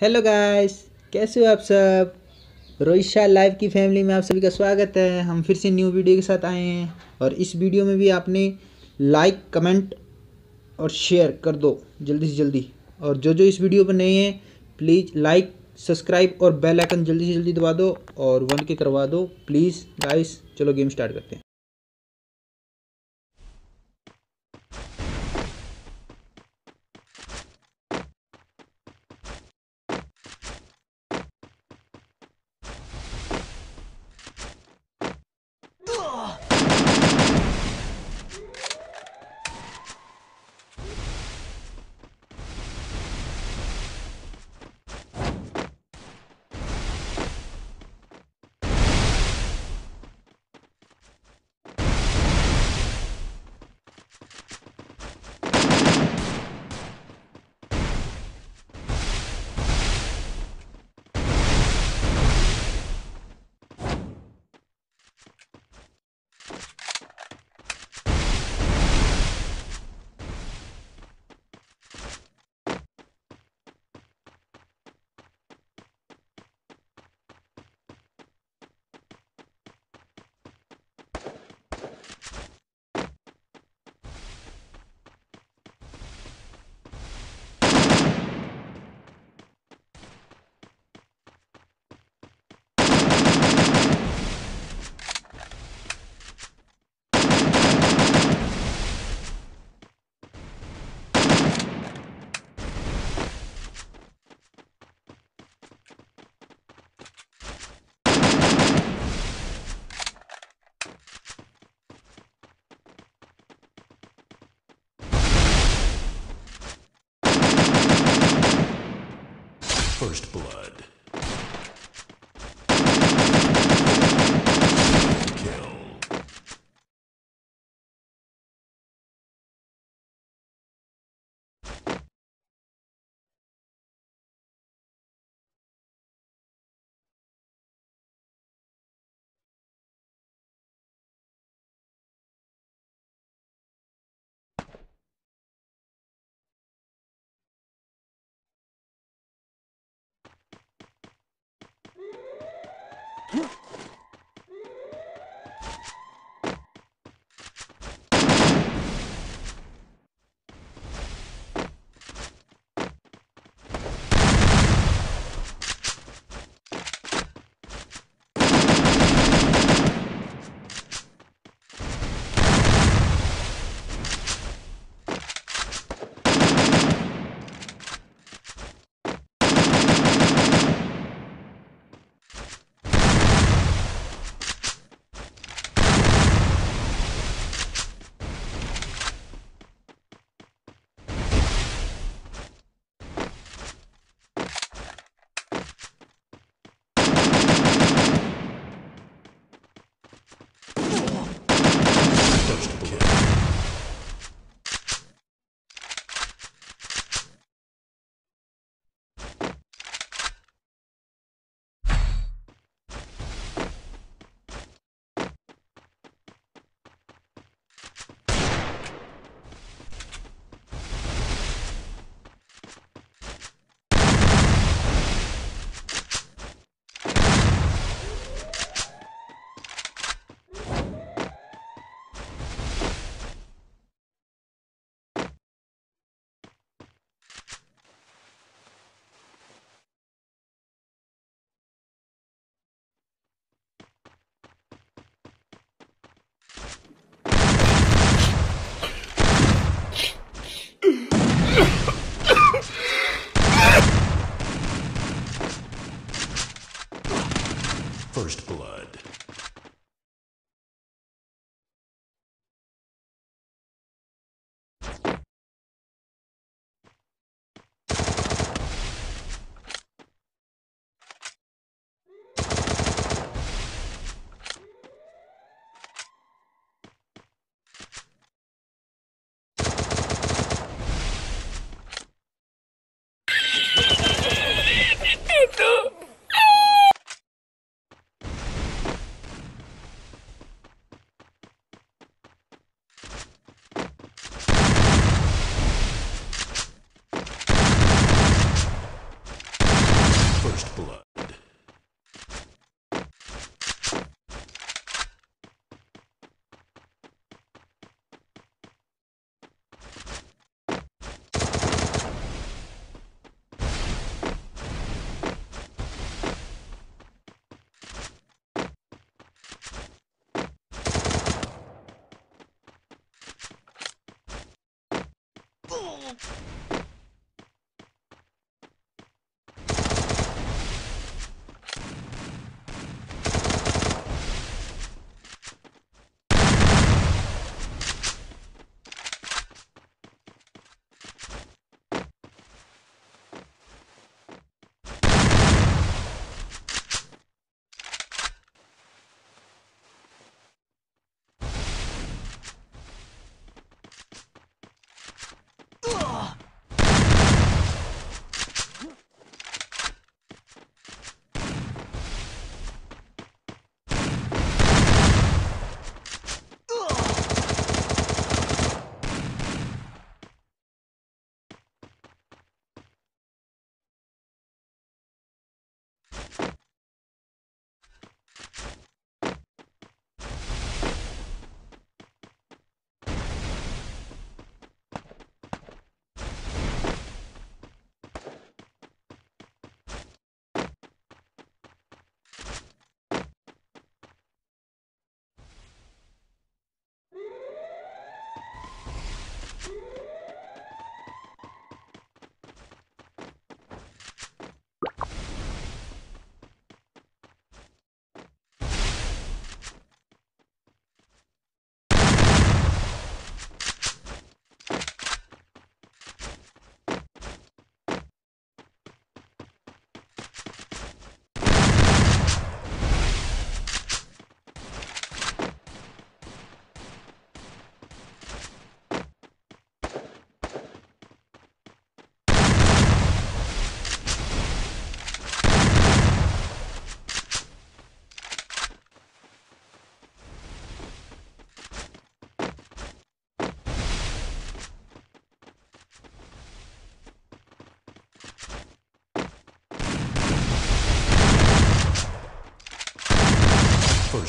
Hello guys कैसे हो आप सब? रोहित शाह लाइव की फैमिली में आप सभी का स्वागत है। हम फिर से न्यू वीडियो के साथ आए हैं और इस वीडियो में भी आपने लाइक कमेंट और शेयर कर दो जल्दी से जल्दी। और जो जो इस वीडियो पर नए हैं प्लीज़ लाइक सब्सक्राइब और बेल आइकन जल्दी से जल्दी दबा दो और वन के करवा दो। प्लीज़ गाइस चलो गेम स्टार्ट करते हैं। First blood. Thank you.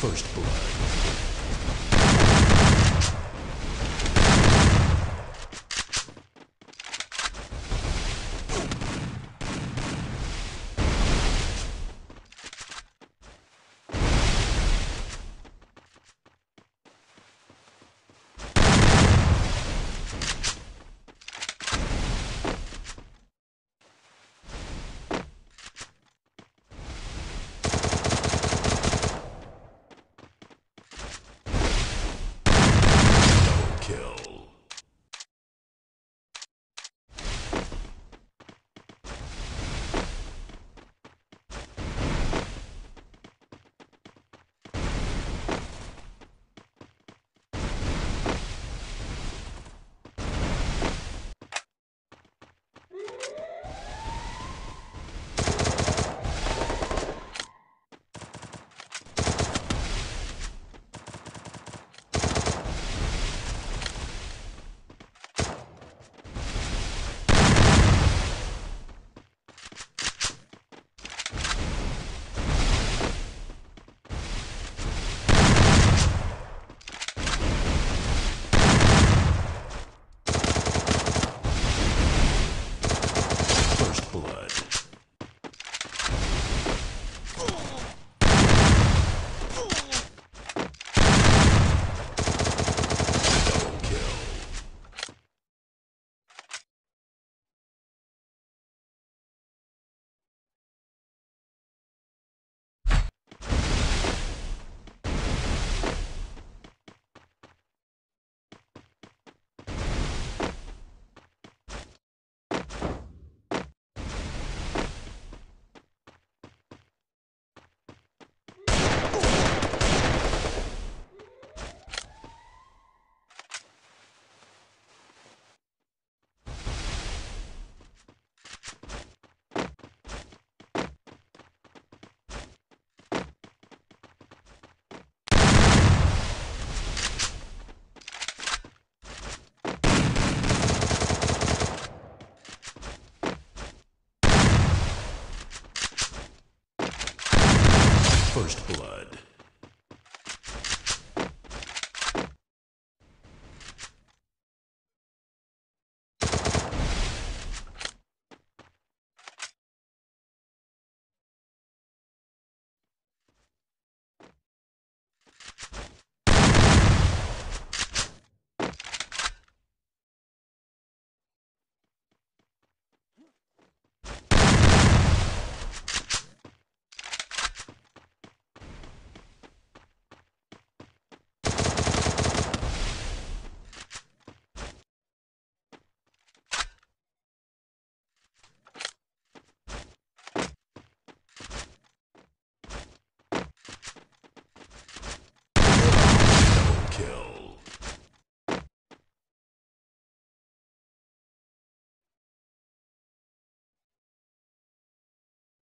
First blood.